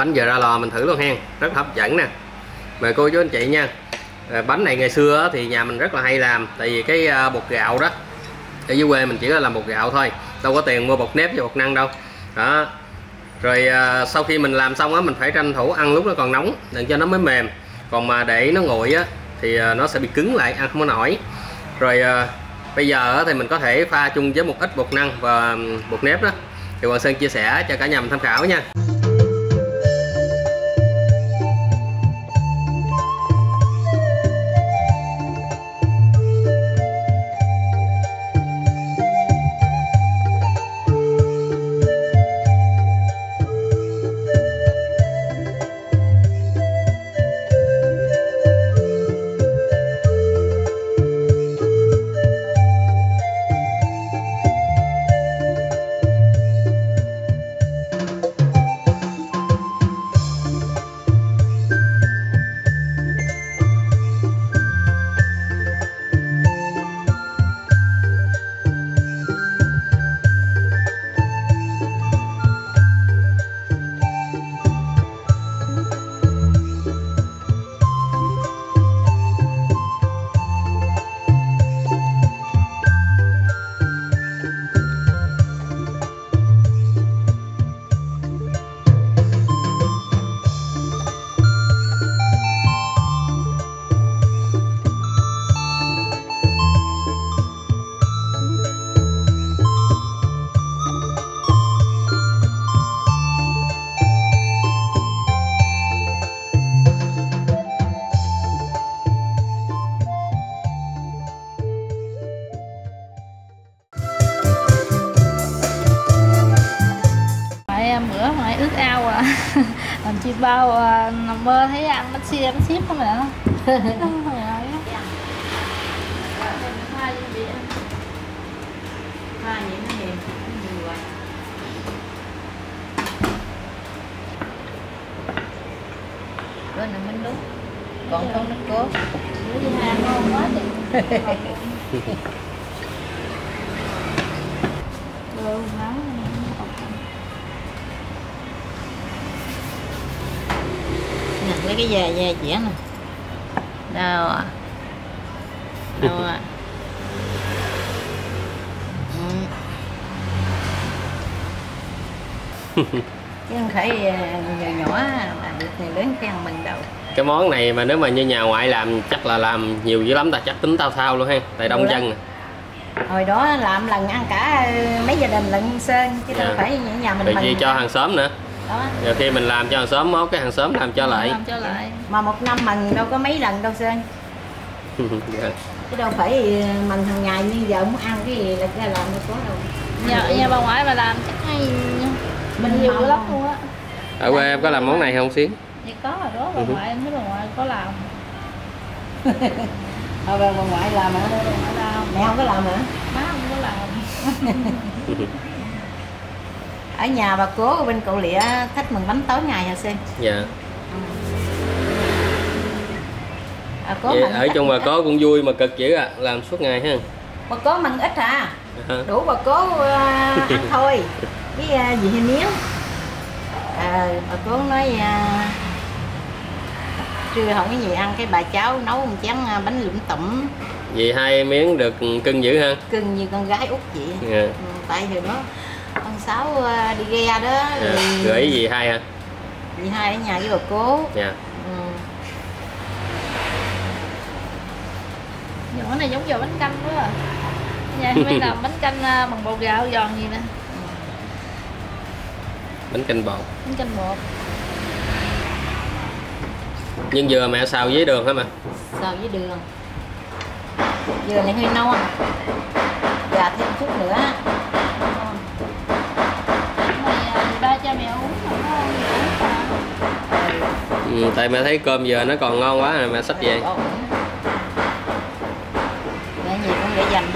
bánh giờ ra lò mình thử luôn hen, rất hấp dẫn nè. Mời cô chú anh chị nha. Ờ, bánh này ngày xưa thì nhà mình rất là hay làm, tại vì cái ờ, bột gạo đó, ở dưới quê mình chỉ là làm bột gạo thôi, đâu có tiền mua bột nếp và bột năng đâu. Đó. Rồi ờ, sau khi mình làm xong á, mình phải tranh thủ ăn lúc nó còn nóng để cho nó mới mềm. Còn mà để nó nguội á, thì nó sẽ bị cứng lại, ăn không có nổi. Rồi bây giờ thì mình có thể pha chung với một ít bột năng và bột nếp đó. Thì Hoàng Sơn chia sẻ cho cả nhà mình tham khảo nha. Ước ao à. Làm chi bao à, nằm mơ thấy ăn bánh xia bánh xíp không ạ? Bữa nào mình đúng. Còn không nó cố. Ngon quá thì ừ, lấy cái da da dẻ nè Đâu à Đâu à. Chứ không phải à, nhỏ nhỏ mà được người lớn khen mình đâu cái món này mà nếu mà như nhà ngoại làm chắc là làm nhiều dữ lắm ta chắc tính tao thao luôn ha tại đông dân à. Hồi đó làm lần ăn cả ừ, mấy gia đình lận sơn Chứ đâu Dạ. phải nhà mình rồi mình gì cho hàng xóm nữa đó. Rồi khi mình làm cho hàng xóm mốt cái hàng xóm làm cho lại. Làm cho lại. Mà một năm mần đâu có mấy lần đâu sơn. Dạ. chứ đâu phải mình hàng ngày như giờ muốn ăn cái gì là ra làm đâu có đâu. Nhà, nhà bà ngoại mà làm chắc hay mình nhiều lắm luôn á. Ở quê em có làm món này không xuyến Vậy có rồi đó bà Ừ. ngoại em thấy bà ngoại có làm. Thôi bà bà ngoại làm. Hả mẹ không có làm hả? Má không có làm ở nhà bà cố bên cậu lịa thích mừng bánh tối ngày hả sen dạ. À, cố Vậy ở chung bà ít. có cũng vui mà cực dữ à làm suốt ngày ha. Bà cố mừng ít à đủ bà cố ờ, ăn thôi. Cái ờ, gì hay miếng à, bà cố nói à, trưa không có gì ăn cái bà cháu nấu một chén bánh lụm tẩm vì hai miếng được cưng dữ ha. Cưng như con gái út vậy. Dạ. ừ, tại vì nó con sáu à, đi ghe đó Dạ. rồi gửi gì hai ha dì hai ở nhà với bà cố. Dạ. Ừ. nhỏ này giống giờ bánh canh quá à. Nhà hay làm bánh canh à, bằng bột gạo giòn gì nè. Bánh canh bột. Bánh canh bột. Nhưng vừa mẹ xào với đường hả mà xào với đường. Dừa này hơi non và thêm chút nữa ừ, tại mẹ thấy cơm giờ nó còn ngon quá rồi mẹ xách về. Để gì cũng để dành.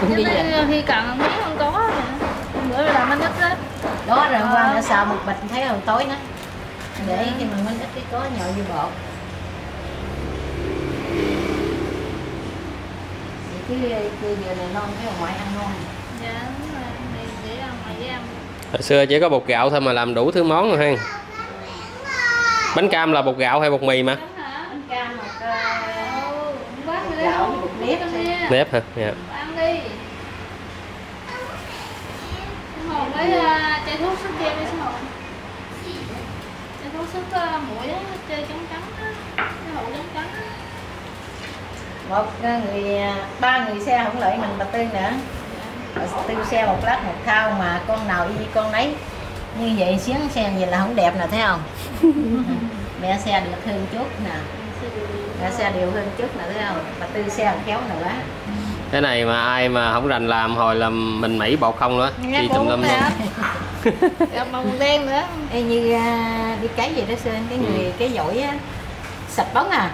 Cũng đi dành. nó- khi cần miếng không có bữa làm bánh ít á đó rồi hôm qua nữa xào một bịch thấy hồi tối nó để khi mà mình ít cái có nhậu vô bột cứ cứ giờ này non cái ngoại ăn ngon hồi xưa chỉ có bột gạo thôi mà làm đủ thứ món rồi ha bánh cam là bột gạo hay bột mì mà bánh cam một Ừ, Gạo bột nếp Ăn thôi. nếp hả dạ. ăn đi Hồng lấy chai thuốc sức kia đi sao chai thuốc sức mũi á chai trắng trắng á cái hũ trắng trắng á một người ba người xe không lợi mình bà tư nữa Bà tư xe một lát một thao mà con nào y con nấy. Như vậy xiếng xe nhìn là không đẹp nè thấy không? Mẹ xe được hơn chút nè. Mẹ xe đều hơn chút nè thấy không? Bà tư xe không khéo nữa. Cái này mà ai mà không rành làm hồi là mình mỹ bột không nữa chi tùm cũng lum luôn. gặp màu đen nữa. Ê, như à, đi cấy vậy đó sơn cái người cái giỏi á sạch bóng à.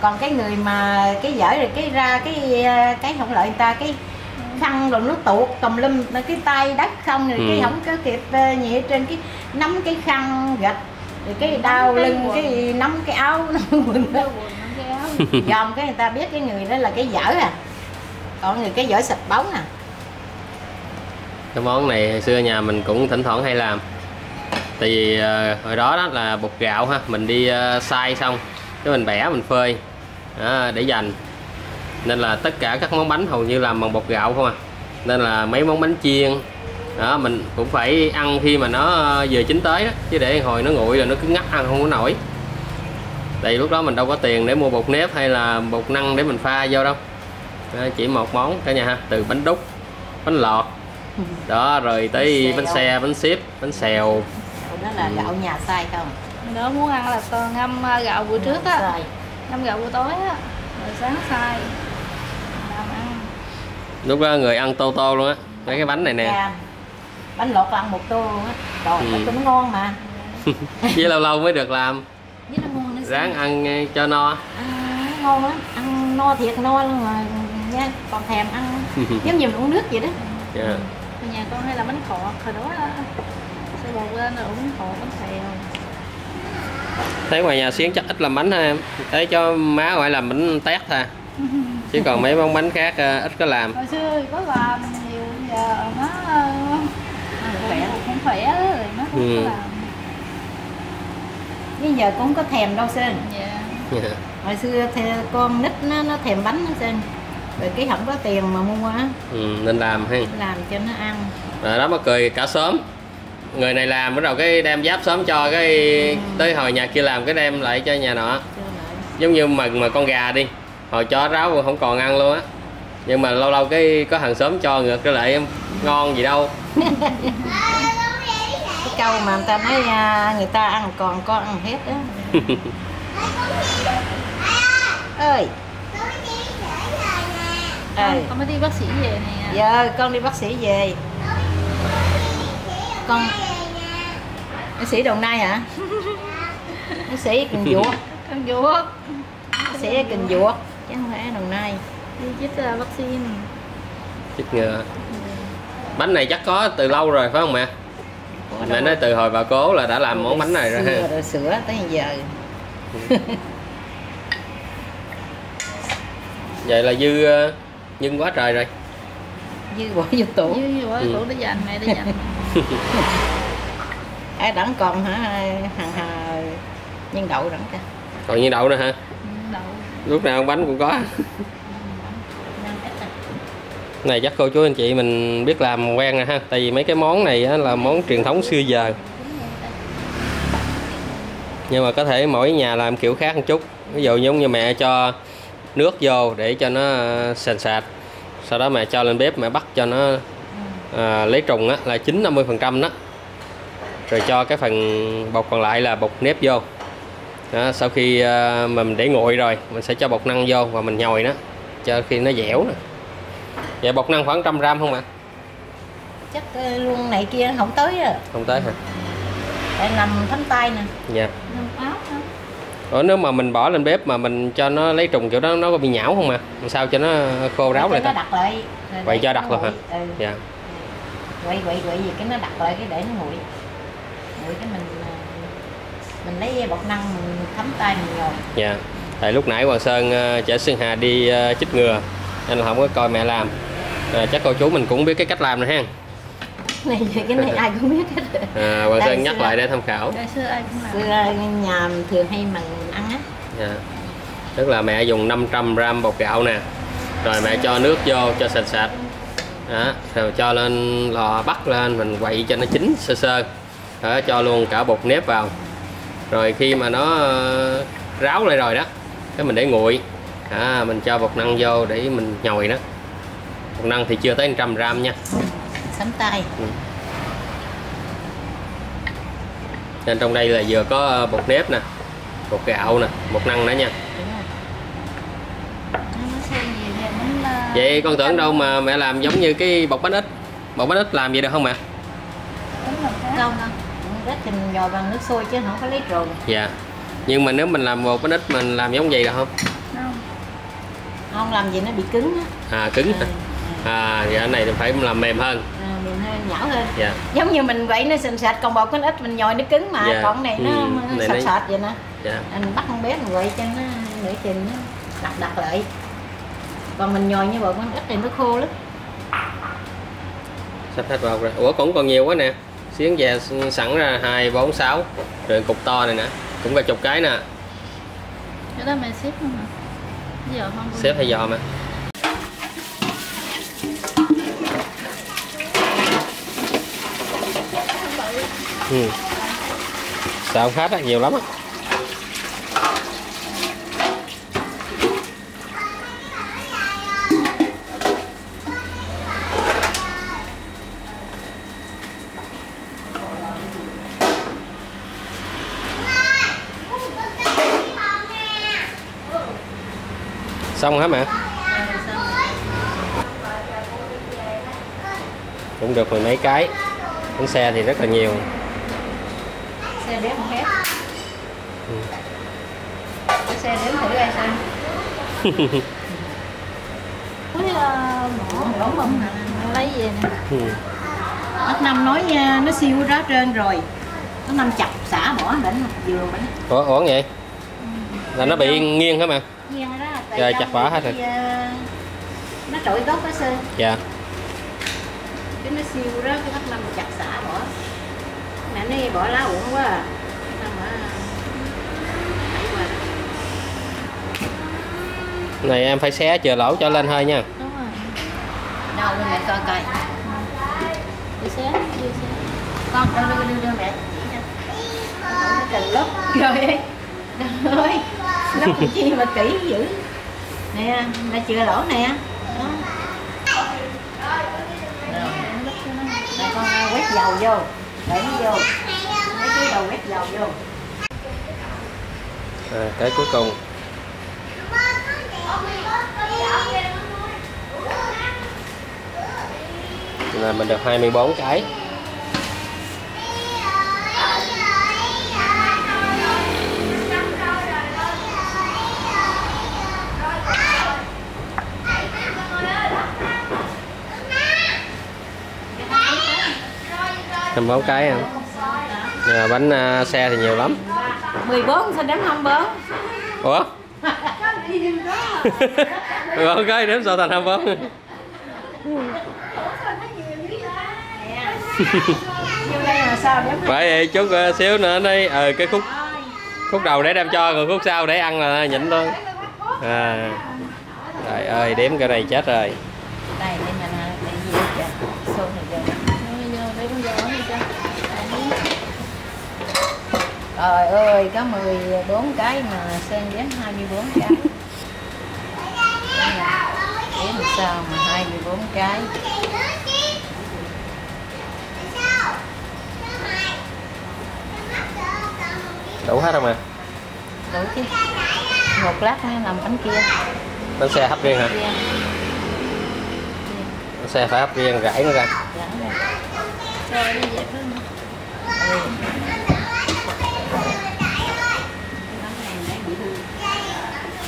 Còn cái người mà cái giỏi rồi cái ra cái à, cái không lợi người ta cái khăn rồi nó tuột tùm lum cái tay đất không rồi cái Ừ. không có kịp à, nhẹ trên cái nắm cái khăn gạch rồi cái đau cái lưng cái nắm cái áo quần đó. Cái dòm cái người ta biết cái người đó là cái giỏi à. Còn người cái giỏi sạch bóng à. Cái món này hồi xưa nhà mình cũng thỉnh thoảng hay làm. Tại vì ờ, hồi đó đó là bột gạo ha mình đi ờ, xay xong cái mình bẻ mình phơi đó, để dành nên là tất cả các món bánh hầu như làm bằng bột gạo không à. Nên là mấy món bánh chiên. Đó mình cũng phải ăn khi mà nó ờ, vừa chín tới đó. Chứ để hồi nó nguội rồi nó cứ ngắt ăn không có nổi. Tại vì lúc đó mình đâu có tiền để mua bột nếp hay là bột năng để mình pha vô đâu. Đó, chỉ một món cả nhà ha từ bánh đúc bánh lọt. Đó rồi tới Bánh xe bánh xếp bánh xèo. Đó là Ừ. gạo nhà xay không? Nếu muốn ăn là toàn ngâm à, gạo buổi trước á. Ngâm gạo buổi tối á. Rồi sáng ăn lúc đó người ăn tô tô luôn á. Mấy cái bánh này nè. Cam. bánh lọt ăn một tô luôn á. Trời Ừ. cũng ngon mà. Với lâu lâu mới được làm. Với nó ngon nữa ráng ăn eh, cho no. Nó ngon lắm. Ăn no thiệt no luôn mà nha còn thèm ăn giống như mình uống nước vậy đó. Dạ. Ở nhà con hay làm bánh khọt hồi đó sẽ bột lên rồi bánh khọt bánh xèo. Thấy ngoài nhà xuyến chắc ít làm bánh ha em. Thấy cho má ngoại làm bánh tét thôi chứ còn mấy món bánh khác eh, ít có làm. Hồi xưa thì có làm nhiều giờ nó ờ, khỏe lắm. không khỏe rồi nó không Ừ. có làm. Bây giờ cũng không có thèm đâu sơn. Dạ. Dạ. hồi xưa thì con nít nó nó thèm bánh đó sơn. Rồi cái không có tiền mà mua á. Ừ, nên làm ha. Làm cho nó ăn. Rồi đó mà cười cả xóm. Người này làm bắt đầu cái đem giáp xóm cho cái tới hồi nhà kia làm cái đem lại cho nhà nọ. Giống như mà mà con gà đi hồi chó ráo còn không còn ăn luôn á. Nhưng mà lâu lâu cái có hàng xóm cho ngược trở lại em ngon gì đâu. Cái câu mà người ta nói à, người ta ăn còn con ăn hết đó ơi. Ơi. con mới đi bác sĩ về nè. Giờ con đi bác sĩ về. Con bác sĩ đồng nai hả? Bác sĩ cần vuột con vuốt bác sĩ cần vuột chứ không phải đồng nai đi chích uh, vaccine. Chích ngừa bánh này chắc có từ lâu rồi phải không mẹ? Mẹ nói từ hồi bà cố là đã làm món bánh này rồi. Ha rồi sữa tới giờ. Vậy là dư ờ, nhân quá trời rồi. Dư bỏ vô tủ. Với với Ừ. tủ để dành mẹ để dành. Ai đẳng còn hả? Hàng hà nhân đậu đẳng ta còn như đậu nữa hả? Ừ, lúc nào ăn bánh cũng có. Này chắc cô chú anh chị mình biết làm quen rồi ha. Tại vì mấy cái món này á, là món truyền thống xưa giờ. Nhưng mà có thể mỗi nhà làm kiểu khác một chút. Ví dụ giống như mẹ cho nước vô để cho nó ờ, sền sệt. Sau đó mẹ cho lên bếp mẹ bắt cho nó à, lấy trùng á là chín 50 phần trăm đó. Rồi cho cái phần bột còn lại là bột nếp vô đó, sau khi à, mà mình để nguội rồi mình sẽ cho bột năng vô và mình nhồi nó cho khi nó dẻo nè. Vậy bột năng khoảng trăm gram không ạ? Chắc ờ, luôn này kia không tới à không tới hả? Tại nằm thấm tay nè. Dạ. Áo hả? Ủa nếu mà mình bỏ lên bếp mà mình cho nó lấy trùng kiểu đó nó có bị nhão không ạ? Làm sao cho nó khô ráo lại ta? đặt lại. Rồi Vậy cho đặt luôn hả? ừ. dạ. Quậy quậy quậy gì cái nó đặt lại cái để nó nguội. Nguội cái mình mình lấy bột năng mình thấm tay mình nhồi dạ. Tại lúc nãy hoàng sơn ờ, chở sơn hà đi ờ, chích ngừa nên là không có coi mẹ làm. Ờ, chắc cô chú mình cũng biết cái cách làm rồi ha. Này cái này ai cũng biết hết à, Hoàng Đây, Sơn nhắc xưa- lại để tham khảo. Ngày xưa ai cũng làm. Xưa nhà thường hay mần ăn á. Dạ. tức là mẹ dùng 500 gram bột gạo nè. Rồi mẹ cho nước vô cho sạch sạch. Đó, rồi cho lên lò bắt lên mình quậy cho nó chín sơ sơ. Đó, cho luôn cả bột nếp vào rồi khi mà nó ờ, ráo lại rồi đó cái mình để nguội. À, mình cho bột năng vô để mình nhồi nó bột năng thì chưa tới 100 gram nha. Sắm tay. Nên trong đây là vừa có bột nếp nè bột gạo nè bột năng nữa nha. Là vậy con tưởng đâu mà mẹ làm giống như cái bột bánh ít bột bánh ít làm vậy được không mẹ khác không rất thì mình nhồi bằng nước sôi chứ không có lấy trồn. Dạ. Nhưng mà nếu mình làm bột bánh ít mình làm giống vậy được không? Không. Không làm gì nó bị cứng á. À cứng Ừ, hả? à dạ cái này thì phải làm mềm hơn. À, mình hơi nhỏ hơn. Dạ. Giống như mình quậy nó sình sạch còn bột nó ít mình nhồi nó cứng mà Dạ. còn này nó Ừ, sạch nó- sạch vậy nè. Dạ. Mình bắt con bé mình quậy cho nó nửa chừng nó đặt đặt lại. Còn mình nhồi như bột nó ít thì nó khô lắm. Sắp hết vào rồi. Ủa cũng còn nhiều quá nè xiếng về sẵn ra hai bốn sáu rồi cục to này nè cũng cả chục cái nè. Cái đó mày xếp không hả? Giờ không xếp hay giò mà ừ. xào không hết á nhiều lắm á xong hả mẹ? Cũng được mười mấy cái. Bánh xe thì rất là nhiều. Xe đếm không hết Ừ. Xe đếm thử ai à, bỏ bông nè lấy về nè? Ừ. bác năm nói nha, nó siêu đó trơn rồi. Nó năm chập xả bỏ đỉnh vừa bánh. Ủa, ủa vậy? Là nó bị nghiêng hả mẹ? Nhiên đó Rồi, trong chặt bỏ hết rồi. nó trội gốc á sơn dạ. Cái nó siêu đó cái bác năm chặt xả bỏ. Mẹ nó bỏ lá uổng quá à. đó. này em phải xé chừa lỗ cho lên hơi nha. Đúng rồi. Đâu đưa mẹ coi coi. Đi xé con đưa đưa đưa, đưa mẹ. Nó từng lớp rồi ấy Trời ơi. Làm chi mà kỹ dữ nè mẹ chừa lỗ nè. Đó. Rồi, con quét dầu vô. Để nó vô. Lấy cái đầu quét dầu vô. À, cái cuối cùng. Là mình được 24 cái. Thêm bốn cái không? À, bánh à, xe thì nhiều lắm. 14 sao đếm 24 Ủa? Bốn cái đếm sao thành 24 nè vô đây là sao đếm Phải vậy chút ờ, xíu nữa đây ờ cái khúc khúc đầu để đem cho còn khúc sau để ăn là nhịn luôn à. Trời ơi đếm cái này chết rồi đây đây mình à, để gì kìa xô này vô Rồi giờ để con giò đi cho Trời ơi, có 14 cái mà sen đếm 24 cái. Đếm làm sao mà 24 cái. đủ hết không à Đủ chứ. Một lát nữa làm bánh kia. bánh xe hấp riêng hả bánh xe phải hấp riêng rải nó ra Dạ, nè. rồi đi dẹp Ừ.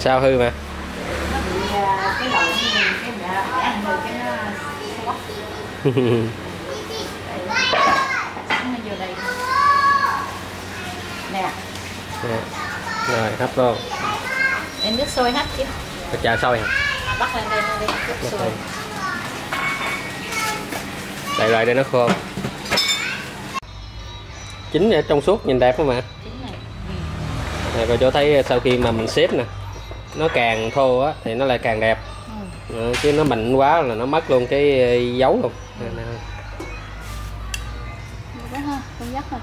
Sẵn nó vô đây. Nè, rồi hấp luôn em nước sôi hết chứ. Chờ sôi hả À, bắt lên đây nước Bắt sôi. lên. đậy lại để nó khô chín trong suốt nhìn đẹp không ạ chín này cô chú thấy sau khi mà mình xếp nè nó càng thô á thì nó lại càng đẹp. Ừ. Ờ, chứ nó mịn quá là nó mất luôn cái ờ, dấu luôn. Nè. Được quá ha con dắt rồi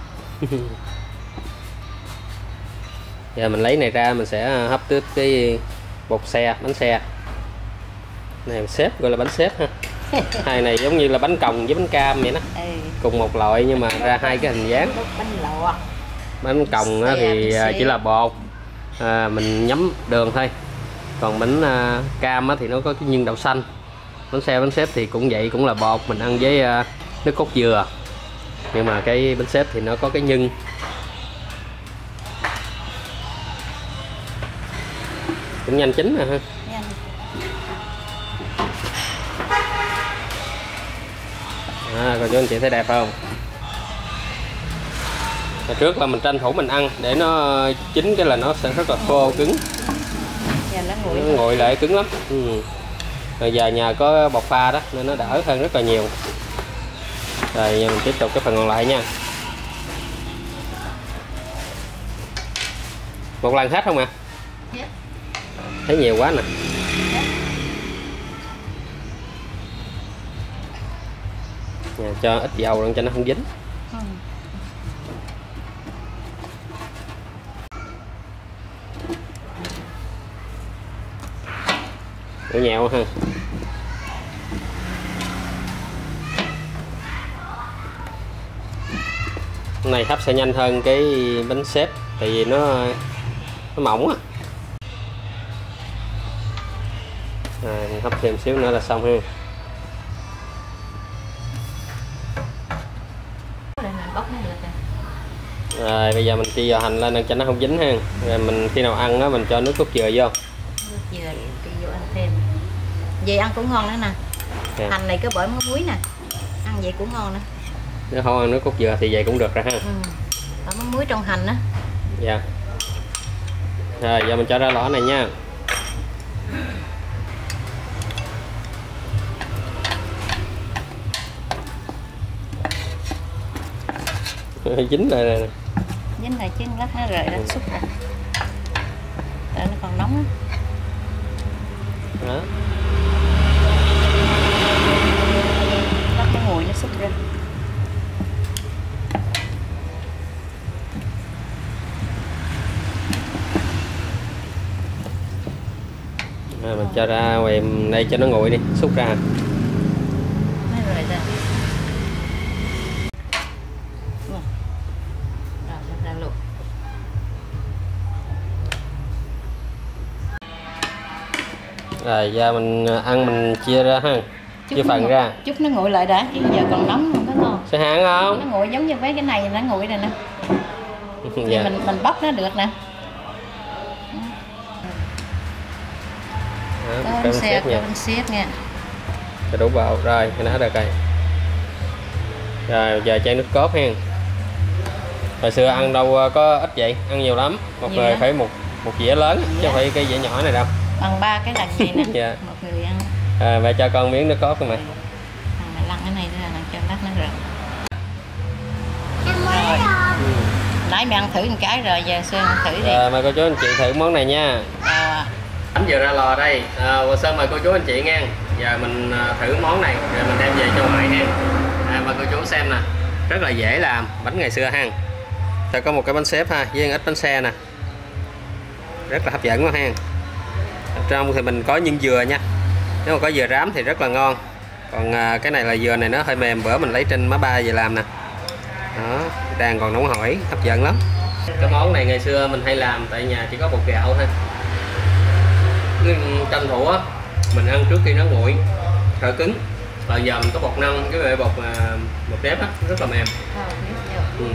giờ mình lấy này ra mình sẽ hấp tiếp cái bột xe bánh xe. Này xếp gọi là bánh xếp ha. Hai này giống như là bánh còng với bánh cam vậy đó. Ừ. cùng một loại nhưng mà ra hai cái hình dáng. Bánh lọ bánh còng thì bánh chỉ là bột à, mình nhắm đường thôi. Còn bánh à, cam á thì nó có cái nhân đậu xanh. Bánh xe bánh xếp thì cũng vậy cũng là bột. Mình ăn với à, nước cốt dừa. Nhưng mà cái bánh xếp thì nó có cái nhân. Cũng nhanh chín nè ha. Nhanh. À, còn chú anh chị thấy đẹp không Hồi trước là mình tranh thủ mình ăn để nó chín cái là nó sẽ rất là khô cứng. Giờ nó nó nguội lại cứng lắm. Ừ. rồi giờ nhà có bột pha đó nên nó đỡ hơn rất là nhiều. Rồi giờ mình tiếp tục cái phần còn lại nha. Một lần hết không ạ? Hết. thấy nhiều quá nè. Nhà cho ít dầu lên cho nó không dính. Ừ. Đổ nhau ha. Cái này hấp sẽ nhanh hơn cái bánh xếp tại vì nó nó mỏng á. À, mình hấp thêm xíu nữa là xong ha. Rồi bây giờ mình chia vào hành lên để cho nó không dính ha. Rồi mình khi nào ăn á mình cho nước cốt dừa vô nước dừa đi vô ăn thêm vậy ăn cũng ngon nữa nè. Dạ. hành này cứ bỏ mớ muối nè. Ăn vậy cũng ngon nữa nếu không ăn nước cốt dừa thì vậy cũng được rồi ha. Ừ. bỏ mớ muối trong hành á. Dạ. Rồi giờ mình cho ra lõ này nha. Dính rồi nè. Dính lại chứ lát nó rời ra xúc ra Tại nó còn nóng á. Đó lát nó nguội nó xúc ra. Rồi mình cho ra ngoài đây cho nó nguội đi xúc ra. Rồi giờ mình ăn mình chia ra ha chia nó phần ra. chút nó nguội lại đã. Chứ giờ còn nóng không có ngon. Sẽ hạn nó không? Nguội giống như mấy cái này nó nguội rồi nè. Thì dạ. mình mình bóc nó được nè. Đó, bánh xếp nha. bánh xếp nha. Cho đủ vào rồi cái nó được rồi rồi giờ chan nước cốt ha hồi xưa ăn đâu có ít vậy? Ăn nhiều lắm. Một người phải một một dĩa lớn chứ Dạ. không phải cái dĩa nhỏ này đâu. Bằng ba cái lần vậy nè. Dạ. một người ăn à, mẹ cho con miếng nước cốt không mẹ lăn cái này ra là cho lát nó rợn nãy mẹ ăn thử một cái rồi giờ sơn ăn thử đi. À, mời cô chú anh chị thử món này nha. À, bánh vừa ra lò đây. À, Hồ Sơn mời cô chú anh chị nha giờ mình à, thử món này rồi mình đem về cho ngoại ha à, mời cô chú xem nè. Rất là dễ làm bánh ngày xưa ha. Ta có một cái bánh xếp ha với ít bánh xe nè. Rất là hấp dẫn quá ha. Trong thì mình có nhân dừa nha nếu mà có dừa rám thì rất là ngon. Còn à, cái này là dừa này nó hơi mềm bữa mình lấy trên má ba về làm nè. Đó đang còn nóng hổi hấp dẫn lắm. Cái món này ngày xưa mình hay làm tại nhà chỉ có bột gạo thôi. Tranh thủ á mình ăn trước khi nó nguội hơi cứng. Rồi giờ mình có bột năng cái loại bột à, bột đép á rất là mềm. Ừ.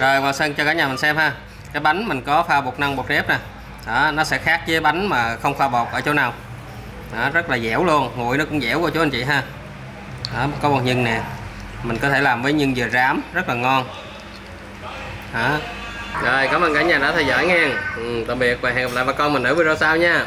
rồi vào sân cho cả nhà mình xem ha. Cái bánh mình có pha bột năng bột đép nè. Đó nó sẽ khác với bánh mà không pha bột ở chỗ nào đó, rất là dẻo luôn. Nguội nó cũng dẻo qua chú anh chị ha. Đó, có bột nhân nè. Mình có thể làm với nhân dừa rám. Rất là ngon. Đó. rồi cảm ơn cả nhà đã theo dõi nha ừ, tạm biệt và hẹn gặp lại bà con mình ở video sau nha.